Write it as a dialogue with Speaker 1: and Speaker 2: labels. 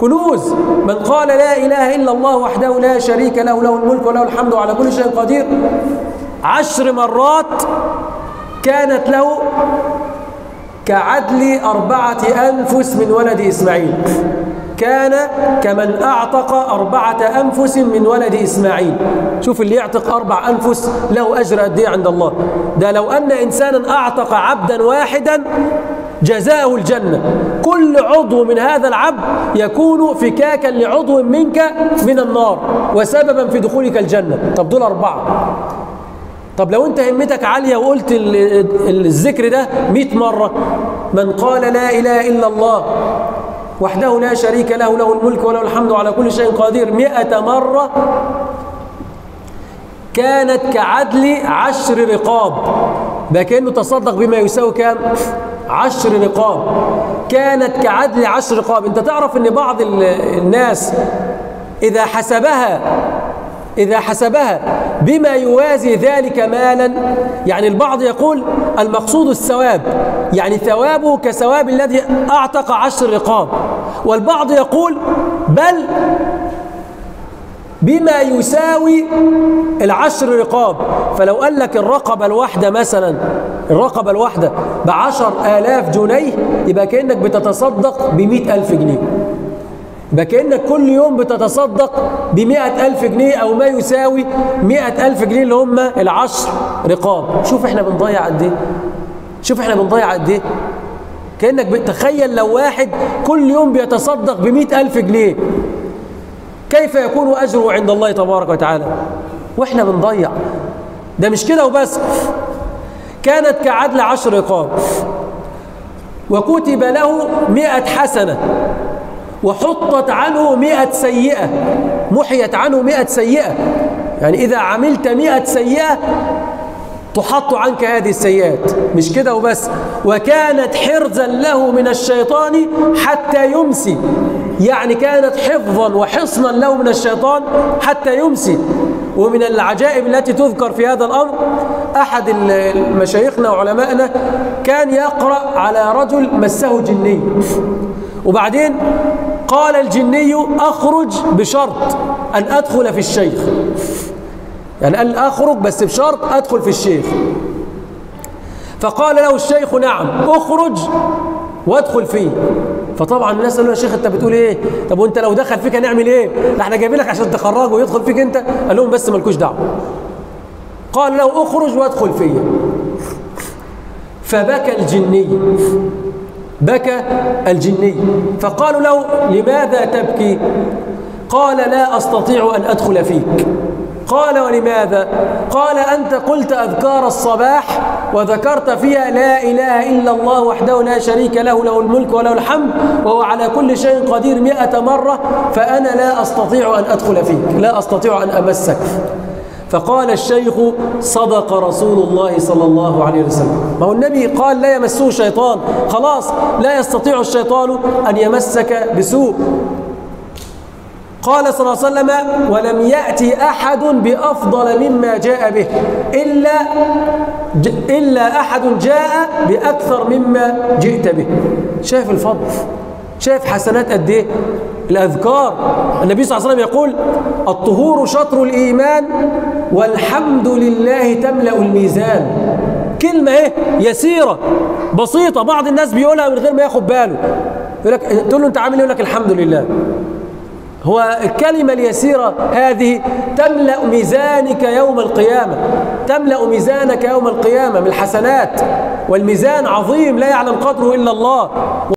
Speaker 1: كنوز من قال لا إله إلا الله وحده لا شريك له له الملك وله الحمد وعلى كل شيء قدير. عشر مرات كانت له كعدل أربعة أنفس من ولد إسماعيل. كان كمن أعتق أربعة أنفس من ولد إسماعيل. شوف اللي يعتق أربع أنفس له أجر قد إيه عند الله. ده لو أن إنسانا أعتق عبدا واحدا جزاءه الجنة. كل عضو من هذا العبد يكون فكاكا لعضو منك من النار وسببا في دخولك الجنة. طب دول أربعة. طب لو أنت همتك عالية وقلت ال- ال- الذكر ده مئة مرة من قال لا إله إلا الله وحده لا شريك له له الملك وله الحمد على كل شيء قدير مئة مرة كانت كعدل عشر رقاب ده كأنه تصدق بما يساوي كام؟ عشر رقاب. كانت كعدل عشر رقاب. انت تعرف ان بعض ال- الناس إذا حسبها إذا حسبها بما يوازي ذلك مالا يعني البعض يقول المقصود الثواب. يعني ثوابه كثواب الذي أعتق عشر رقاب. والبعض يقول بل بما يساوي العشر رقاب. فلو قال لك الرقبة الواحدة مثلا الرقبة الواحدة بعشر آلاف جنيه يبقى كأنك بتتصدق بمئة ألف جنيه. يبقى كأنك كل يوم بتتصدق بمئة ألف جنيه أو ما يساوي مئة ألف جنيه اللي هم العشر رقاب. شوف إحنا بنضيع قد إيه. شوف إحنا بنضيع قد إيه. كأنك بتخيل لو واحد كل يوم بيتصدق بمئة ألف جنيه. كيف يكون أجره عند الله تبارك وتعالى؟ وإحنا بنضيع. ده مش كده وبس. كانت كعدل عشر رقاب. وكتب له مئة حسنة. وحطت عنه مئة سيئة. محيت عنه مئة سيئة. يعني إذا عملت مئة سيئة تحط عنك هذه السيئات. مش كده وبس؟ وكانت حرزا له من الشيطان حتى يمسي. يعني كانت حفظا وحصنا له من الشيطان حتى يمسي. ومن العجائب التي تذكر في هذا الأمر أحد مشايخنا وعلمائنا كان يقرأ على رجل مسه جني. وبعدين قال الجني أخرج بشرط أن أدخل في الشيخ. يعني قال أخرج بس بشرط أدخل في الشيخ. فقال له الشيخ نعم أخرج وادخل فيه. فطبعا الناس قالوا يا شيخ أنت بتقول إيه؟ طب وأنت لو دخل فيك هنعمل إيه؟ ده إحنا جايبينك عشان تخرجه ويدخل فيك أنت. قال لهم بس مالكوش دعوة. قال له أخرج وادخل فيا. فبكى الجني. بكى الجني. فقالوا له لماذا تبكي؟ قال لا أستطيع أن أدخل فيك. قال ولماذا؟ قال أنت قلت أذكار الصباح وذكرت فيها لا إله إلا الله وحده لا شريك له له الملك وله الحمد وهو على كل شيء قدير مئة مرة فأنا لا أستطيع أن أدخل فيك لا أستطيع أن أمسك. فقال الشيخ صدق رسول الله صلى الله عليه وسلم. ما هو النبي قال لا يمسه شيطان خلاص لا يستطيع الشيطان أن يمسك بسوء. قال صلى الله عليه وسلم ولم يأتي أحد بأفضل مما جاء به إلا إلا أحد جاء بأكثر مما جئت به. شايف الفضل؟ شايف حسنات قد إيه؟ الأذكار. النبي صلى الله عليه وسلم يقول الطهور شطر الإيمان والحمد لله تملأ الميزان. كلمة إيه؟ يسيرة بسيطة. بعض الناس بيقولها من غير ما ياخد باله. يقول لك تقول له أنت عامل إيه؟ يقول لك الحمد لله. هو الكلمة اليسيرة هذه تملأ ميزانك يوم القيامة. تملأ ميزانك يوم القيامة من الحسنات. والميزان عظيم لا يعلم قدره إلا الله.